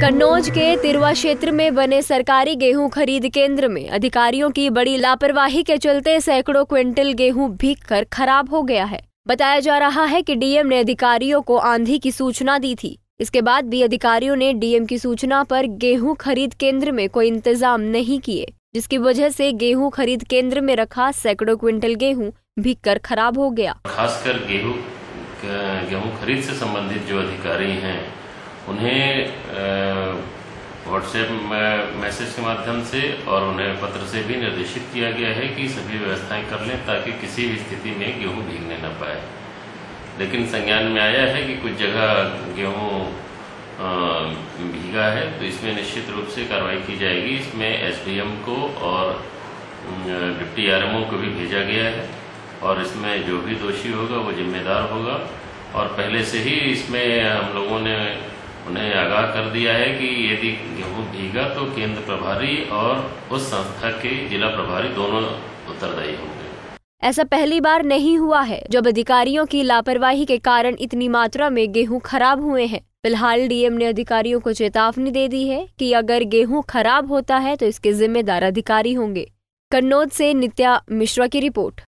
कन्नौज के तिरवा क्षेत्र में बने सरकारी गेहूँ खरीद केंद्र में अधिकारियों की बड़ी लापरवाही के चलते सैकड़ों क्विंटल गेहूँ भीग कर खराब हो गया है। बताया जा रहा है कि डीएम ने अधिकारियों को आंधी की सूचना दी थी। इसके बाद भी अधिकारियों ने डीएम की सूचना पर गेहूँ खरीद केंद्र में कोई इंतज़ाम नहीं किए, जिसकी वजह से गेहूँ खरीद केंद्र में रखा सैकड़ों क्विंटल गेहूँ भीग कर खराब हो गया। खासकर गेहूँ गेहूँ खरीद से संबंधित जो अधिकारी हैं, उन्हें व्हाट्सएप मैसेज के माध्यम से और उन्हें पत्र से भी निर्देशित किया गया है कि सभी व्यवस्थाएँ कर लें ताकि किसी भी स्थिति में गेहूँ भीगने न पाए। लेकिन संज्ञान में आया है कि कुछ जगह गेहूँ भीगा है तो इसमें निश्चित रूप से कार्रवाई की जाएगी। इसमें एसडीएम को और डिप्टी आरएमओ को भी भेजा गया है और इसमें जो भी दोषी होगा वो जिम्मेदार होगा। और पहले से ही इसमें हम लोगों ने उन्हें आगाह कर दिया है कि यदि भीगा तो केंद्र प्रभारी और उस संस्था के जिला प्रभारी दोनों उत्तरदायी होंगे। ऐसा पहली बार नहीं हुआ है, जब अधिकारियों की लापरवाही के कारण इतनी मात्रा में गेहूँ खराब हुए हैं। फ़िलहाल डीएम ने अधिकारियों को चेतावनी दे दी है कि अगर गेहूँ खराब होता है तो इसके जिम्मेदार अधिकारी होंगे। कन्नौज से नित्या मिश्रा की रिपोर्ट।